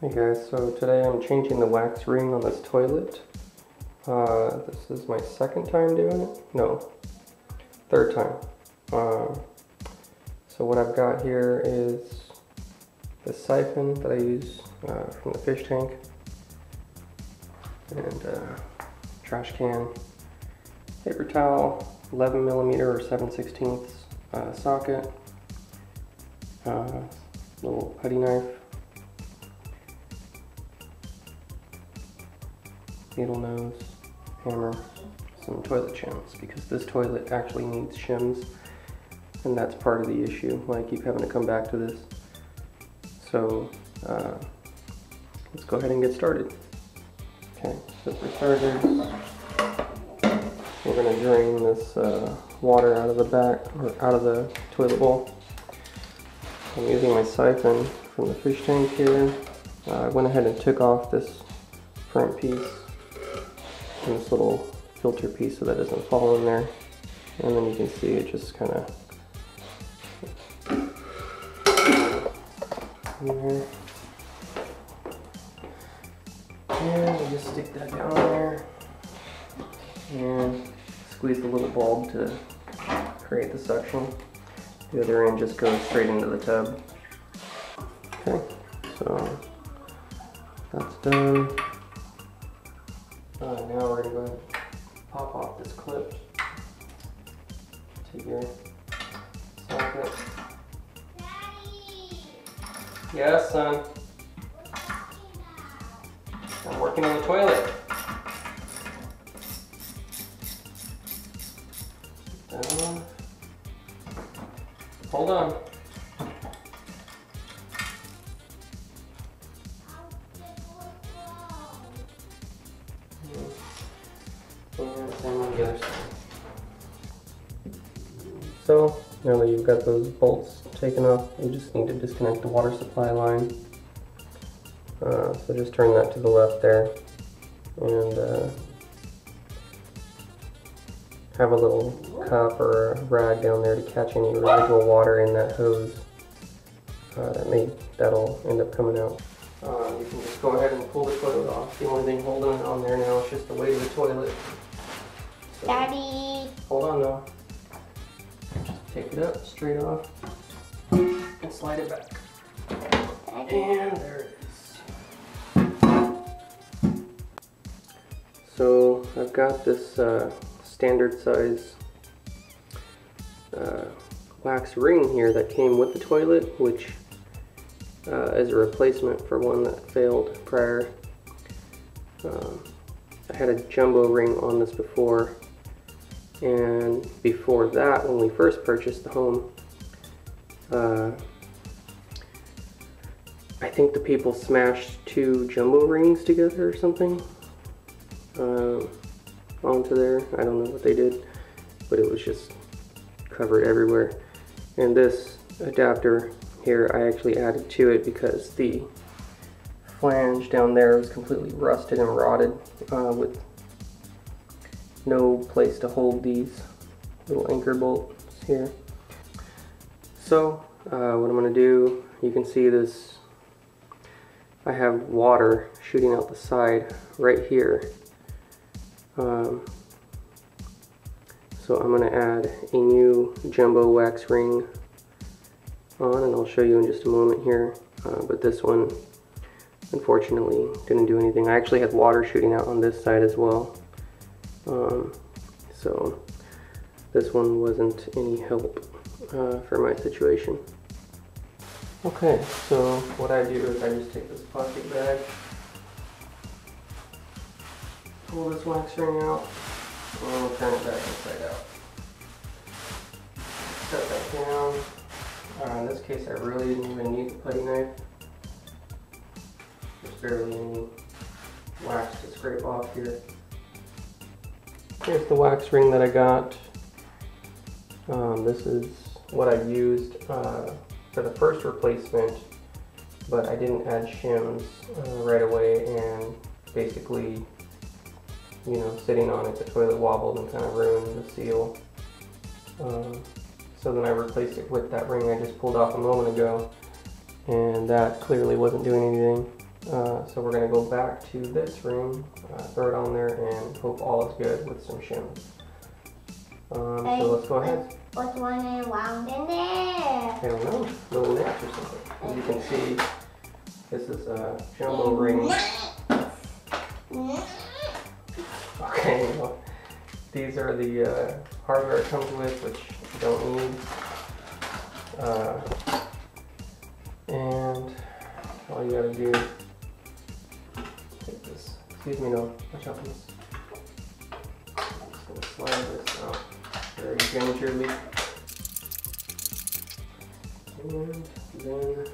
Hey guys, so today I'm changing the wax ring on this toilet. Uh, this is my second time doing it. No, third time. Uh, so what I've got here is the siphon that I use uh, from the fish tank and uh, trash can, paper towel, 11 millimeter or 7 16 uh, socket, uh, little putty knife, needle nose, hammer, some toilet shims because this toilet actually needs shims and that's part of the issue. Why I keep having to come back to this. So uh, let's go ahead and get started. Okay, so for starters, we're gonna drain this uh, water out of the back or out of the toilet bowl. I'm using my siphon from the fish tank here. Uh, I went ahead and took off this front piece and this little filter piece so that doesn't fall in there. And then you can see it just kind of. And just stick that down there and squeeze the little bulb to create the suction. The other end just goes straight into the tub. Okay, so that's done. Uh, now we're gonna go ahead and pop off this clip to your socket. Yes, son. I'm working on the toilet. Hold on. The other side. So, now that you've got those bolts taken off, you just need to disconnect the water supply line. Uh, so just turn that to the left there and uh, have a little cup or a rag down there to catch any residual water in that hose. Uh, that may that'll end up coming out. Uh, you can just go ahead and pull the toilet off. The only thing holding it on there now is just the weight of the toilet. So, Daddy. Hold on though. Just take it up straight off and slide it back. And there it is. So I've got this uh, standard size uh, wax ring here that came with the toilet, which uh, is a replacement for one that failed prior. Um, I had a jumbo ring on this before, and before that, when we first purchased the home, uh, I think the people smashed two jumbo rings together or something uh, onto there. I don't know what they did, but it was just covered everywhere. And this adapter here, I actually added to it because the flange down there was completely rusted and rotted uh, with no place to hold these little anchor bolts here. So uh, what I'm going to do, you can see this, I have water shooting out the side right here. Um, so I'm going to add a new jumbo wax ring on and I'll show you in just a moment here. Uh, but this one unfortunately didn't do anything. I actually had water shooting out on this side as well. Um, so this one wasn't any help uh, for my situation. Okay, so what I do is I just take this plastic bag, pull this wax ring out, and we'll turn it back inside out. Set that down. Uh, in this case, I really didn't even need the putty knife. There's barely any wax to scrape off here. Here's the wax ring that I got. Um, this is what I used uh, for the first replacement, but I didn't add shims uh, right away and basically, you know, sitting on it, the toilet wobbled and kind of ruined the seal. Um, so then I replaced it with that ring I just pulled off a moment ago, and that clearly wasn't doing anything. Uh, so we're gonna go back to this ring, uh, throw it on there, and hope all is good with some shims. Um, so let's go ahead. What's running around in there? I don't know, little gnats or something. As you can see, this is a jumbo ring. Okay, well, these are the uh, hardware it comes with, which you don't need. Uh, and all you gotta do, this, excuse me, no, watch out this. Just gonna slide this out very gingerly. And then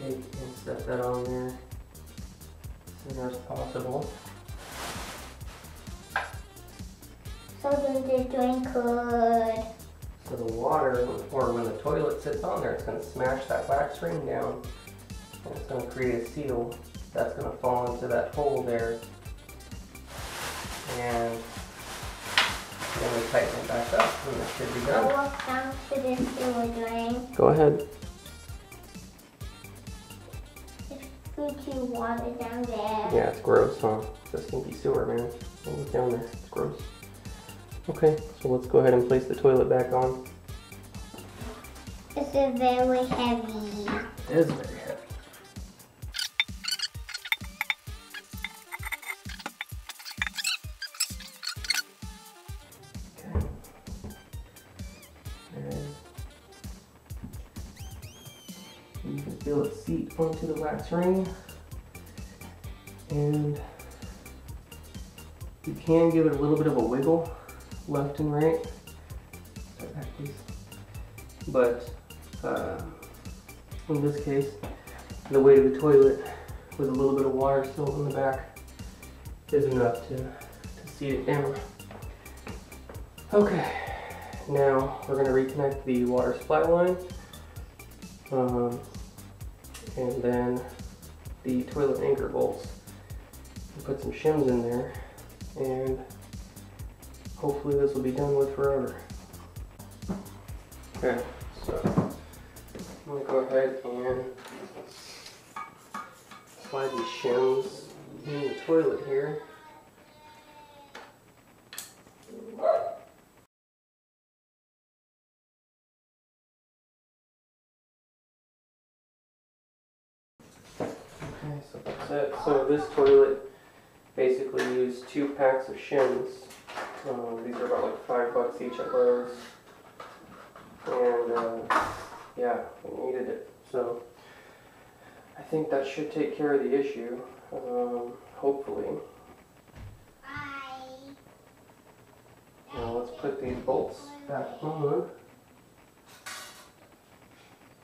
take and set that on there as soon as possible. So then the drink could. So the water, or when the toilet sits on there, it's going to smash that wax ring down, and it's going to create a seal that's going to fall into that hole there, and then we tighten it back up, and it should be I done. walk down to this sewer drain. Go ahead. There's Gucci water down there. Yeah, it's gross, huh? It's a stinky sewer, man. Don't look down there. It's gross. Okay, so let's go ahead and place the toilet back on. This is very heavy. It is very Seep onto the wax ring. And you can give it a little bit of a wiggle left and right. But uh, in this case, the weight of the toilet with a little bit of water still in the back is enough to, to seat it down. Okay, now we're going to reconnect the water supply line um, and then the toilet anchor bolts. And put some shims in there and hopefully this will be done with forever. Okay, so I'm gonna go ahead and slide these shims in the toilet here. So that's it. So this toilet basically used two packs of shims. Um, these are about like five bucks each at Lowe's. And uh, yeah, it needed it. So I think that should take care of the issue, um, hopefully. Now let's put these bolts back on.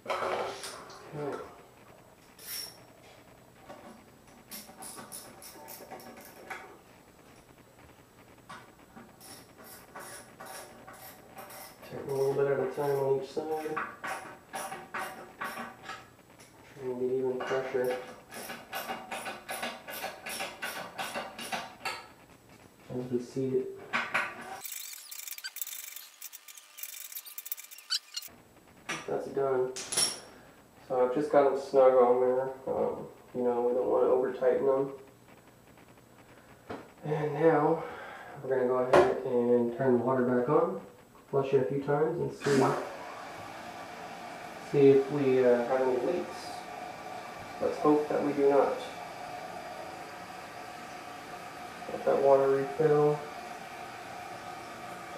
Okay. A little bit at a time on each side. Try and get even pressure. As we seat it. That's done. So I've just got them snug on there. Um, you know, we don't want to over tighten them. And now we're gonna go ahead and turn the water back on, flush it a few times, and see see if we uh, have any leaks. Let's hope that we do not. Let that water refill,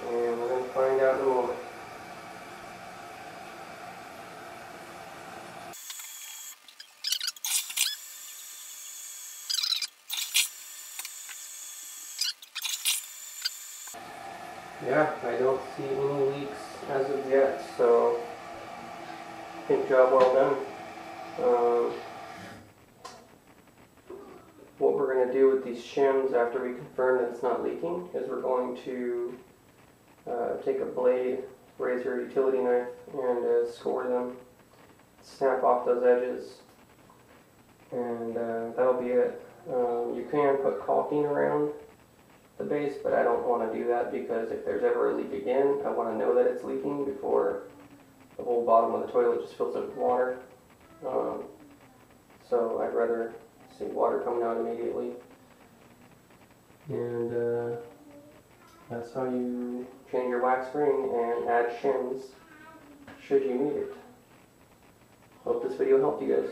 and we're gonna find out in a moment. Yeah, I don't see any leaks as of yet, so I think job well done. Um, what we're going to do with these shims after we confirm that it's not leaking is we're going to uh, take a blade, razor, utility knife, and uh, score them, snap off those edges, and uh, that'll be it. Um, you can put caulking around the base, but I don't want to do that because if there's ever a leak again, I want to know that it's leaking before the whole bottom of the toilet just fills up with water. Um, so I'd rather see water coming out immediately. And uh, that's how you change your wax ring and add shims should you need it. Hope this video helped you guys.